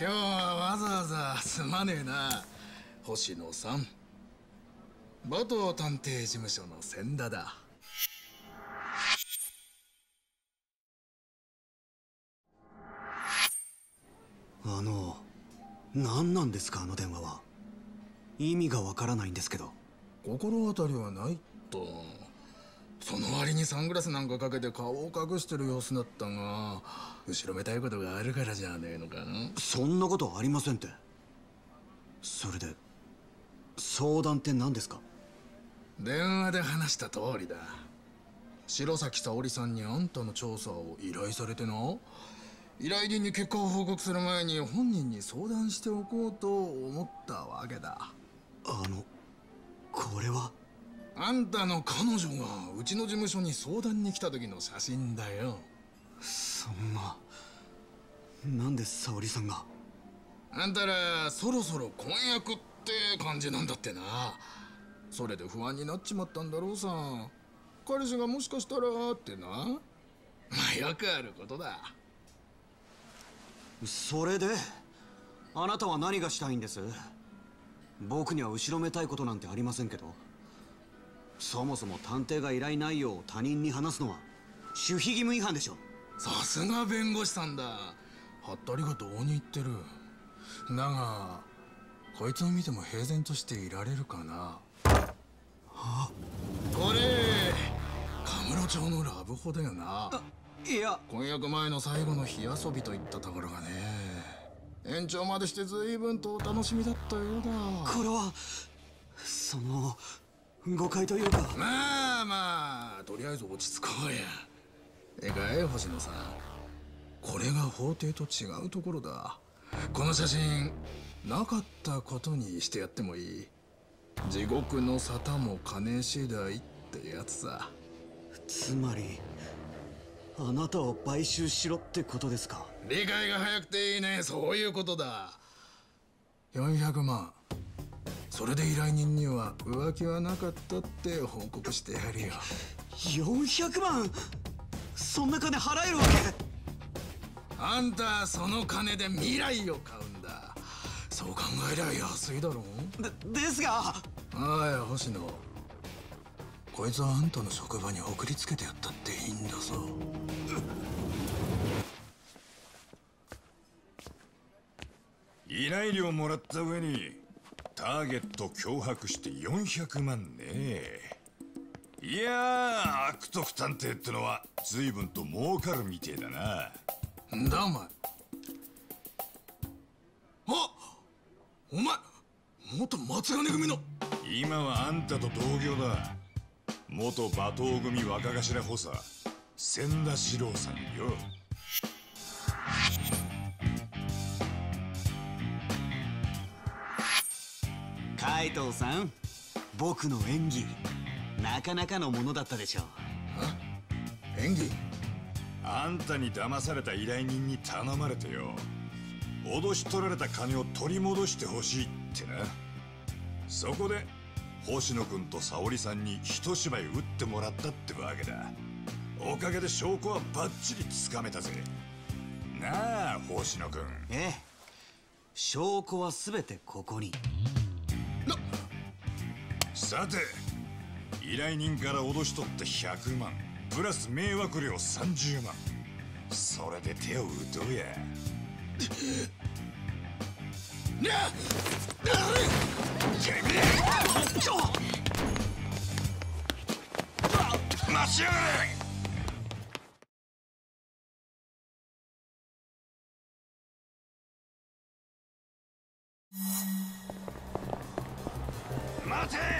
今日はわざわざすまねえな星野さん。馬頭探偵事務所の千田だ。あの何なんですか？あの電話は。意味がわからないんですけど。心当たりはないとその割にサングラスなんかかけて顔を隠してる様子だったが後ろめたいことがあるからじゃねえのかそんなことありませんって。それで相談って何ですか？電話で話した通りだ。白崎沙織さんにあんたの調査を依頼されてな。依頼人に結果を報告する前に本人に相談しておこうと思ったわけだ。あのこれは？あんたの彼女がうちの事務所に相談に来た時の写真だよ。そんな。なんで沙織さんが？あんたらそろそろ婚約って感じなんだってな。それで不安になっちまったんだろうさ。彼氏がもしかしたらってな。まあよくあることだ。それで？あなたは何がしたいんです？僕には後ろめたいことなんてありませんけどそもそも探偵が依頼内容を他人に話すのは守秘義務違反でしょさすが弁護士さんだ。はったりがどうに言ってる。だがこいつを見ても平然としていられるかな。あ。これカムロ町のラブホだよな。いや。婚約前の最後の火遊びといったところがね。延長までして随分と楽しみだったようだ。これはその誤解というか。まあまあとりあえず落ち着こうや。えかい星野さん。これが法廷と違うところだ。この写真なかったことにしてやってもいい。地獄の沙汰も金次第ってやつさ。つまりあなたを買収しろってことですか？理解が早くていいね。そういうことだ。400万それで依頼人には浮気はなかったって報告してやるよ。400万そんな金払えるわけ？あんたその金で未来を買うんだ。そう考えりゃ安いだろでですが。おい星野。こいつはあんたの職場に送りつけてやったっていいんだぞ。依頼料もらった上にターゲット脅迫して400万ね。いやー悪徳探偵ってのは随分と儲かるみてえだな。んだお前。あお前元松金組の。今はあんたと同業だ。元馬頭組若頭補佐千田四郎さんよ海藤さん僕の演技なかなかのものだったでしょう。演技？あんたに騙された依頼人に頼まれてよ。脅し取られた金を取り戻してほしいってな。そこで星野君と沙織さんに一芝居打ってもらったってわけだ。おかげで証拠はバッチリつかめたぜ。なあ星野君ええ。証拠は全てここにさて依頼人から脅し取って100万プラス迷惑料30万。それで手を打とうや。にゃ待ちやがれ。待て。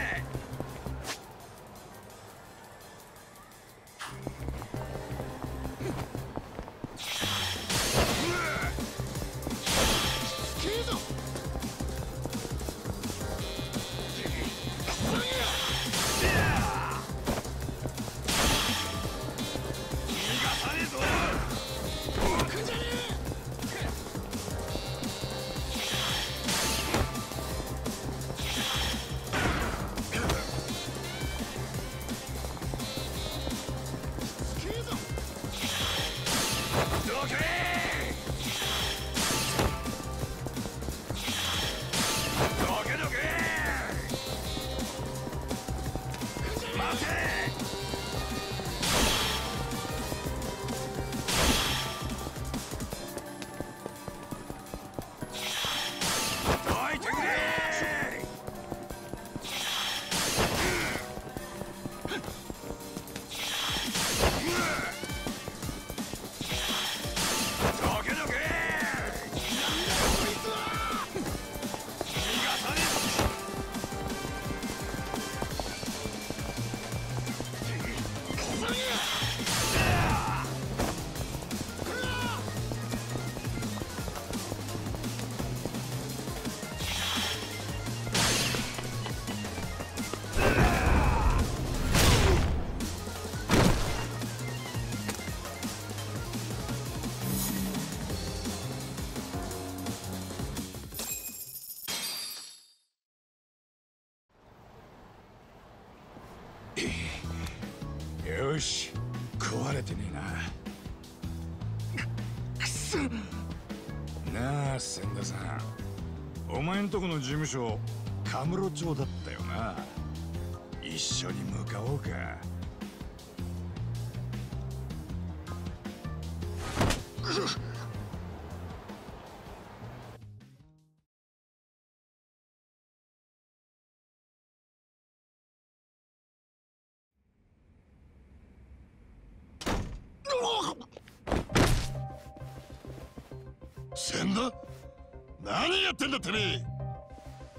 よし壊れてねくそえななあ千田さんお前んとこの事務所カムロ町だったよな一緒に向かおうか何やってんだてめえ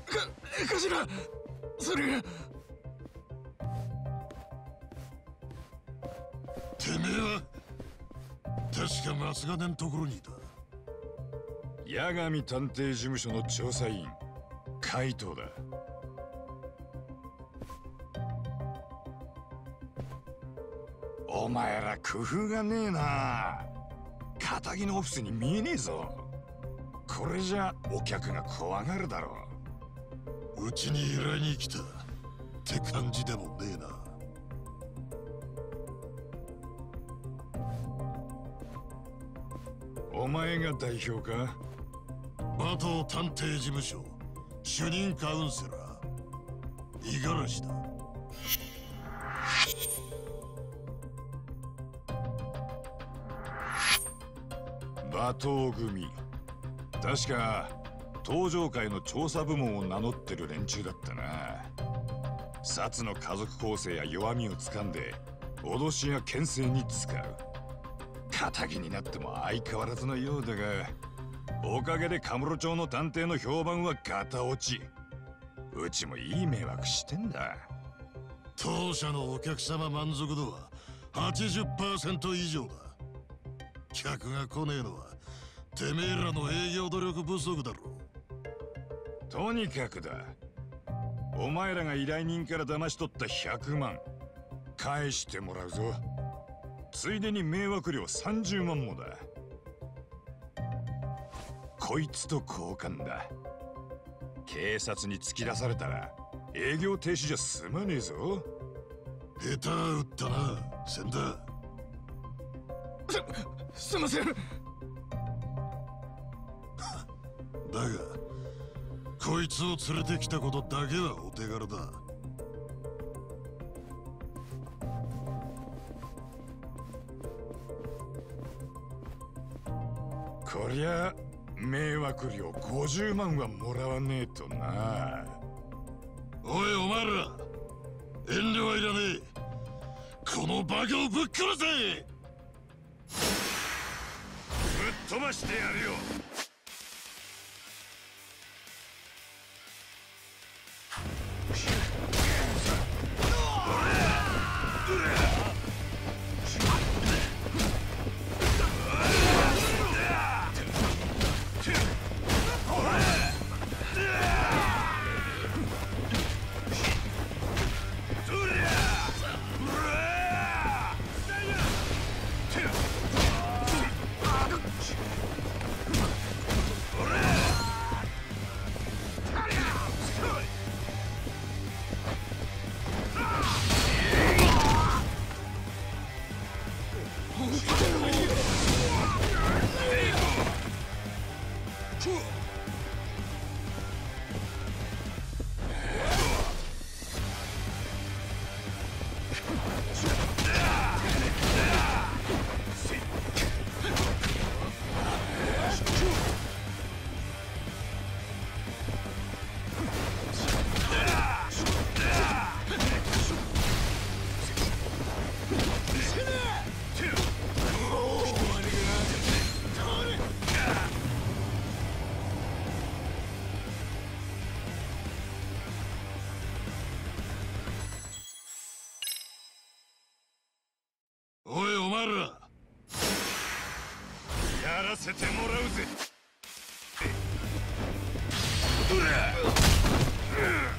か頭それが。てめえは確か松金のところにいた。八神探偵事務所の調査員海藤だ。お前ら工夫がねえな。仇のオフィスに見えねえぞ。これじゃお客が怖がるだろう。ちに依頼に来た。って感じでもねえな。お前が代表か？馬頭探偵事務所。主任カウンセラー。五十嵐だ。馬頭組確か東上会の調査部門を名乗ってる連中だったな。薩の家族構成や弱みを掴んで脅しや牽制に使う。仇になっても相変わらずのようだがおかげでカムロ町の探偵の評判はガタ落ち。うちもいい迷惑してんだ。当社のお客様満足度は80%以上だ。客が来ねえのはてめえらの営業努力不足だろとにかくだ。お前らが依頼人から騙し取った100万。返してもらうぞ。ついでに迷惑料30万もだ。こいつと交換だ。警察に突き出されたら営業停止じゃ済まねえぞ。下手打ったな千田。すすいませんこいつを連れてきたことだけはお手軽だ。こりゃ迷惑料50万はもらわねえとな。おいお前ら。遠慮はいらねえ。このバカをぶっ殺せ。ぶっ飛ばしてやるよらやらせてもらうぜ。お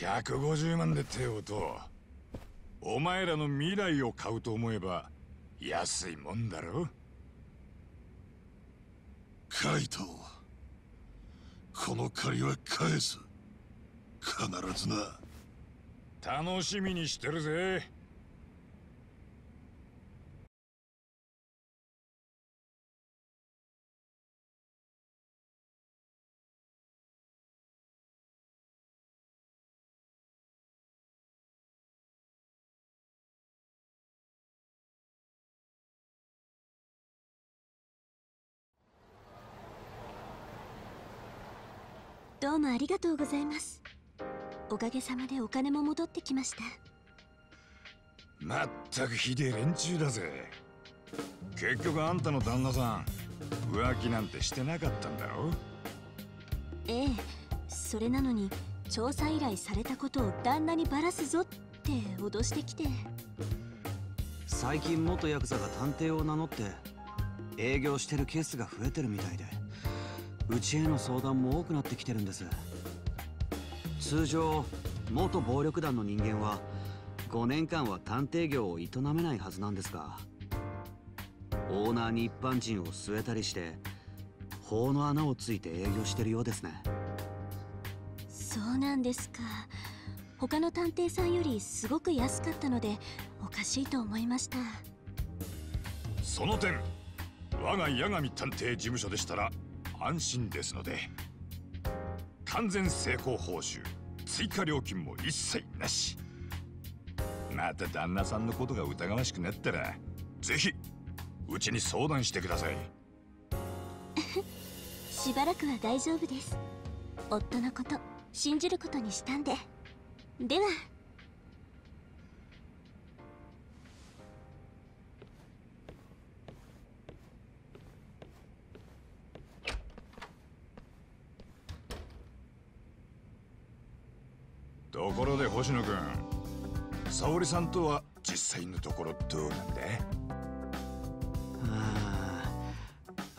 150万で手を打とお前らの未来を買うと思えば安いもんだろカイトこの借りは返す。必ずな。楽しみにしてるぜ。とうございます。おかげさまでお金も戻ってきました。まったくひでえ連中だぜ。結局あんたの旦那さん浮気なんてしてなかったんだろ？ええそれなのに調査依頼されたことを旦那にバラすぞって脅してきて。最近元ヤクザが探偵を名乗って営業してるケースが増えてるみたいでうちへの相談も多くなってきてるんです通常元暴力団の人間は5年間は探偵業を営めないはずなんですがオーナーに一般人を据えたりして法の穴をついて営業してるようですね。そうなんですか。他の探偵さんよりすごく安かったのでおかしいと思いました。その点我が八神探偵事務所でしたら安心ですので。完全成功報酬追加料金も一切なし。また旦那さんのことが疑わしくなったらぜひうちに相談してください。しばらくは大丈夫です。夫のこと信じることにしたんで。では。星野君沙織さんとは実際のところどうなんだ？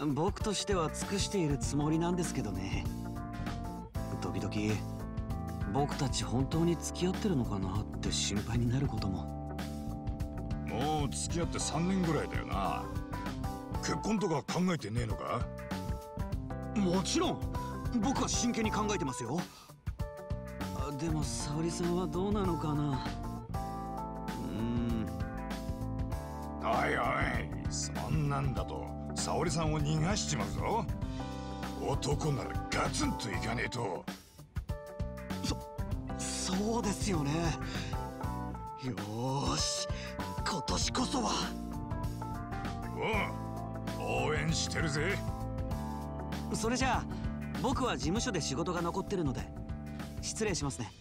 僕としては尽くしているつもりなんですけどね。時々僕たち本当に付き合ってるのかなって心配になることも。もう付き合って3年ぐらいだよな。結婚とか考えてねえのか？もちろん僕は真剣に考えてますよ。あでも沙織さんはどうなのかな？うーん。おいおいそんなんだと沙織さんを逃がしちまうぞ。男ならガツンといかねえと。そうですよね。よーし今年こそは。おう応援してるぜ。それじゃあ僕は事務所で仕事が残ってるので失礼しますね。